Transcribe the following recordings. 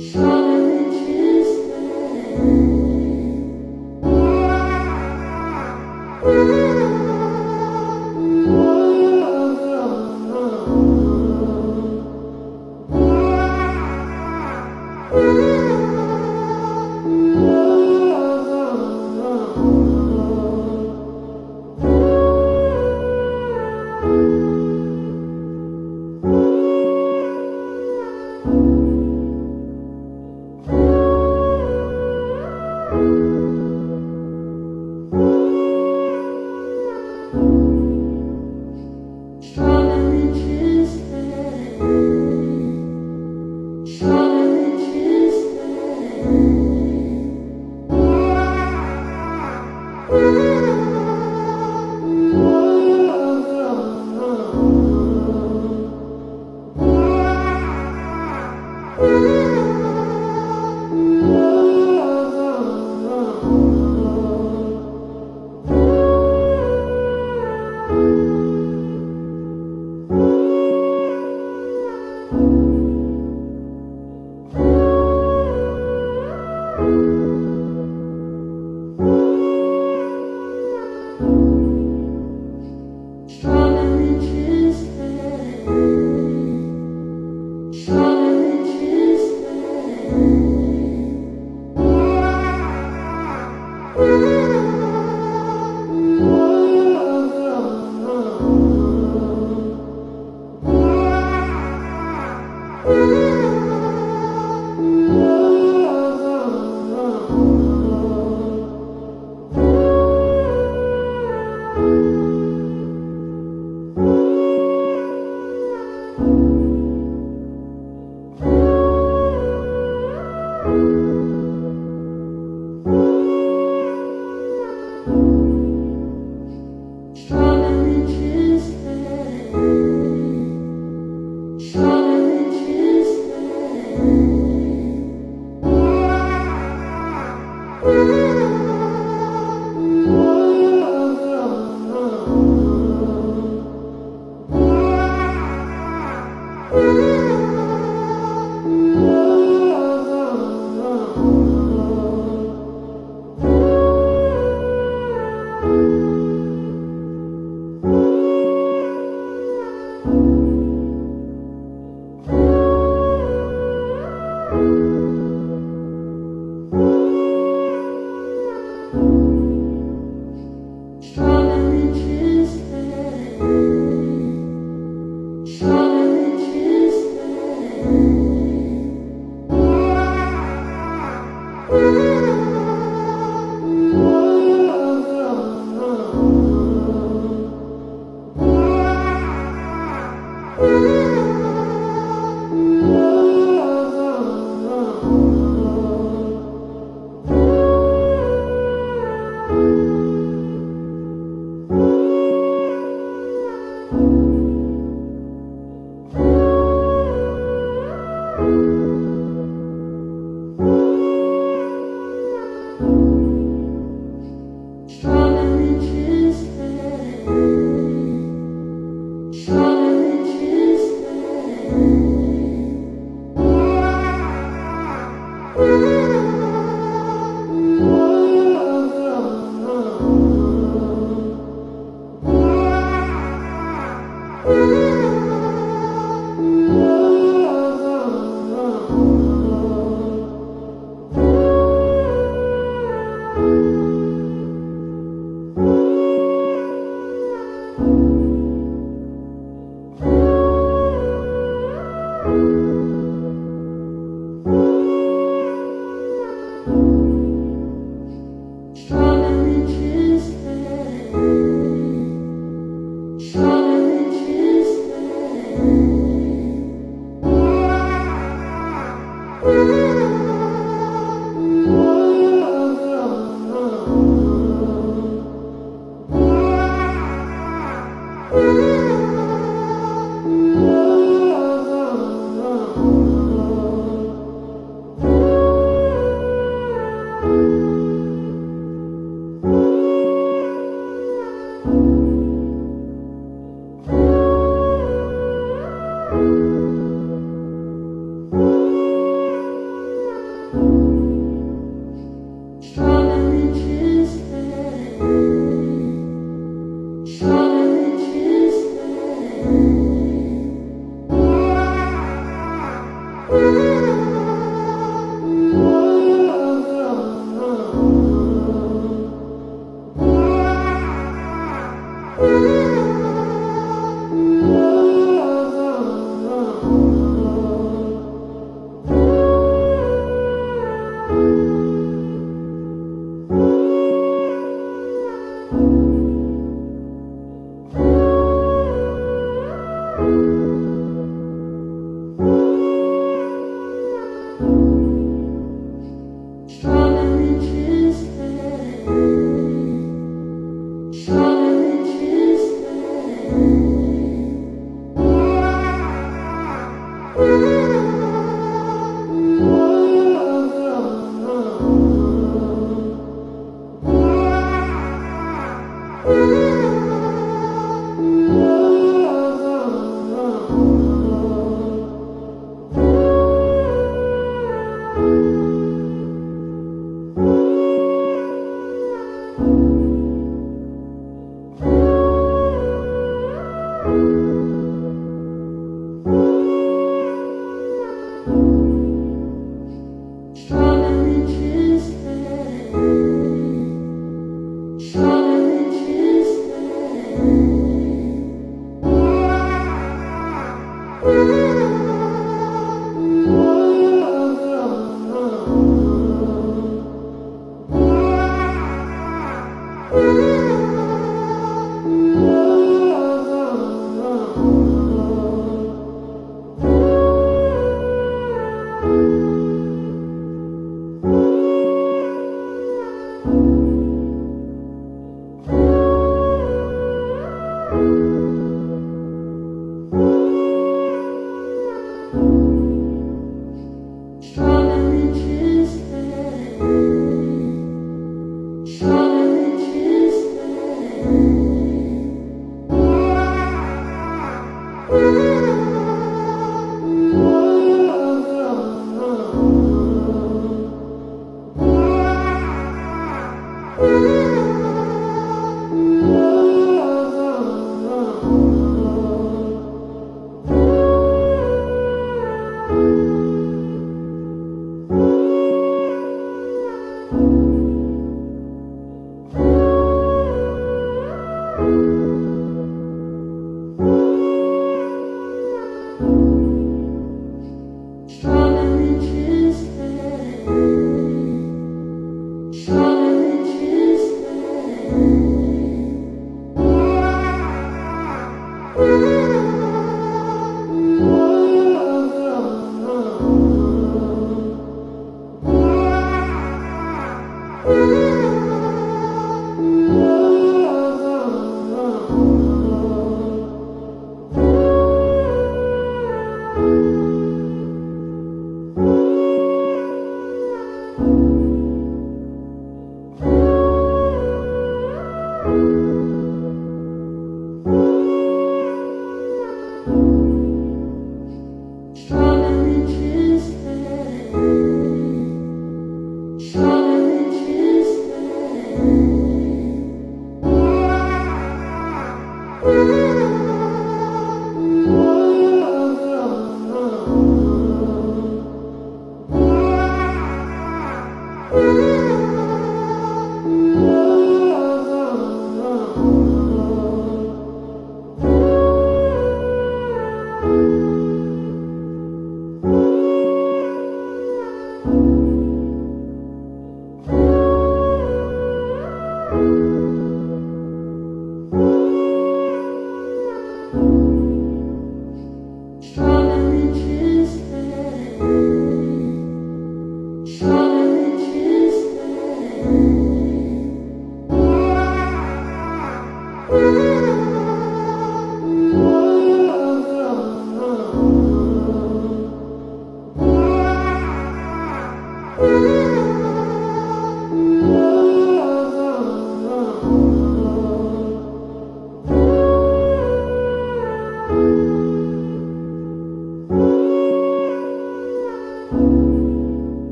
Sure.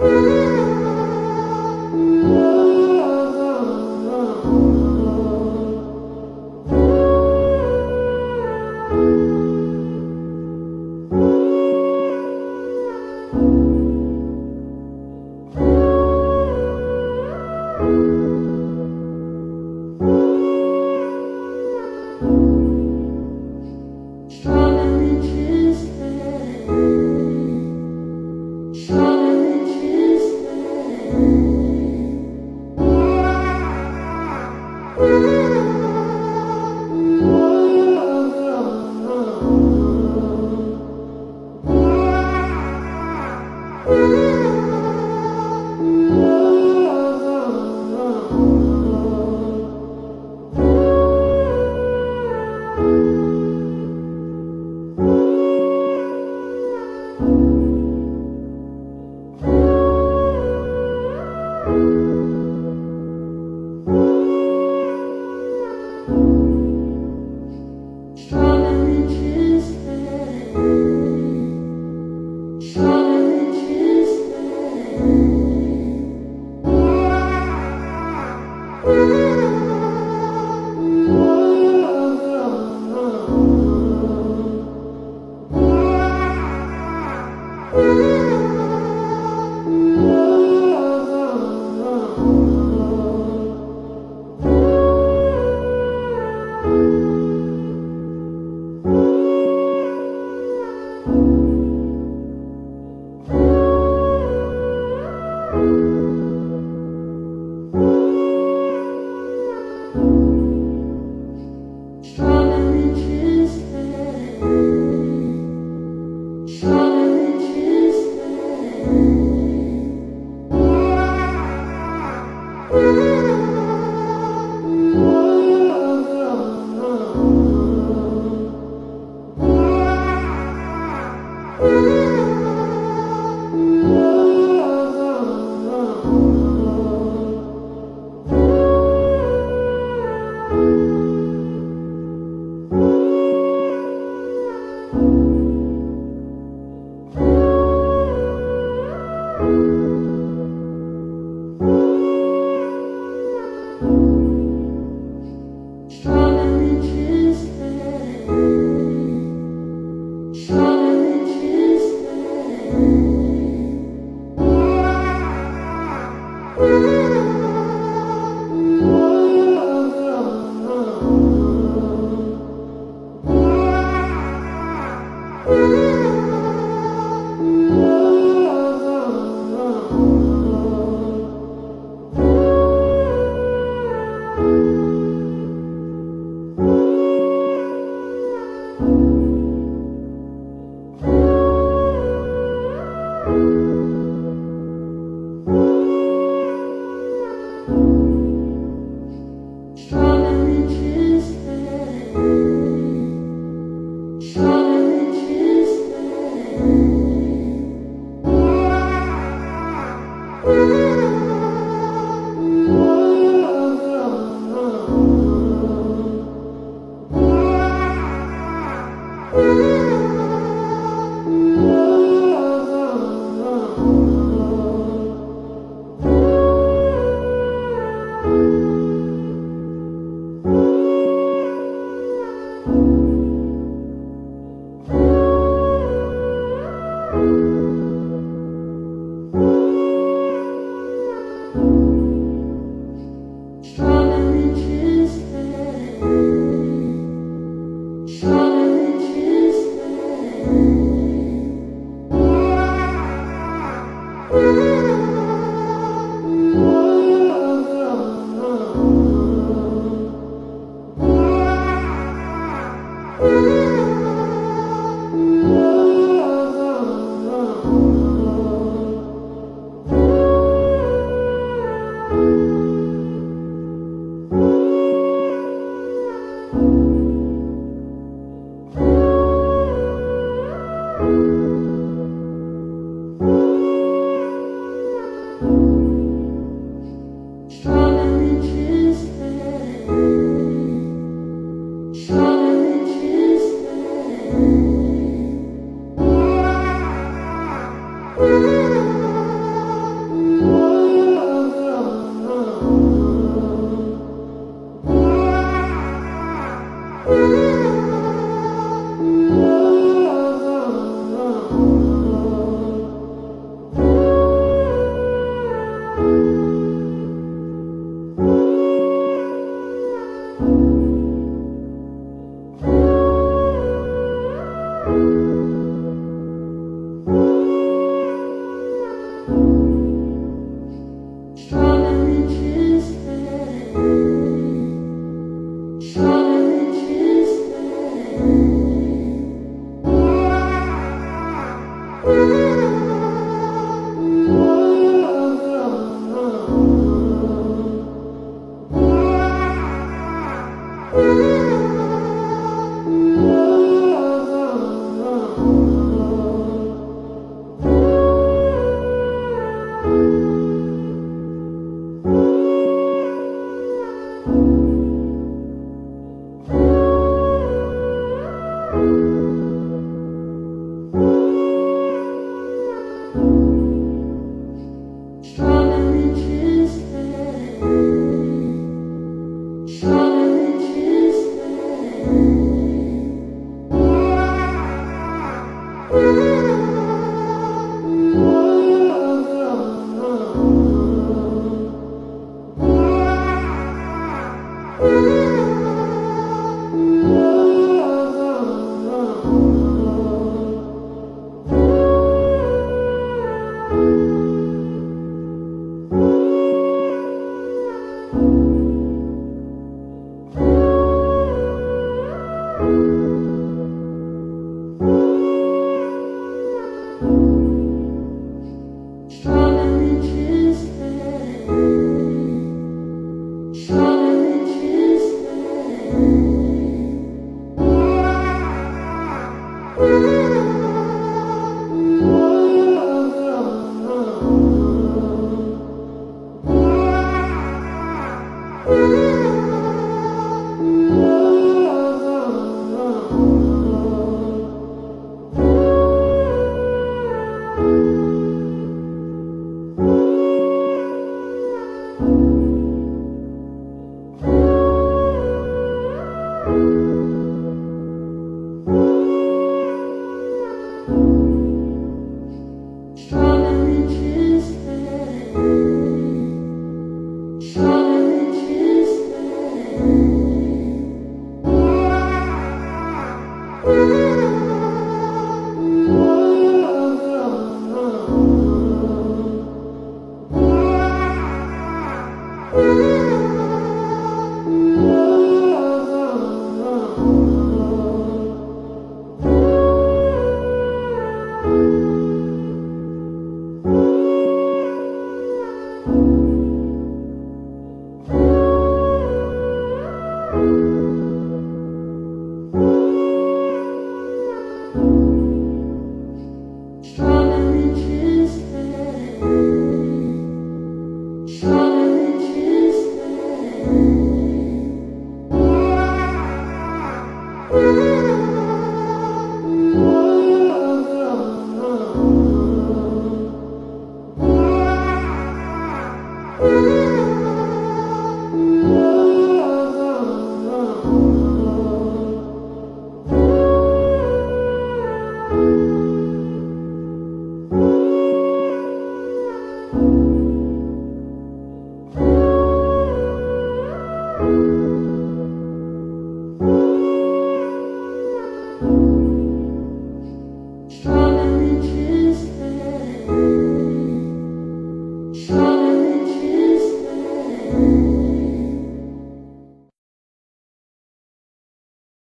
Oh.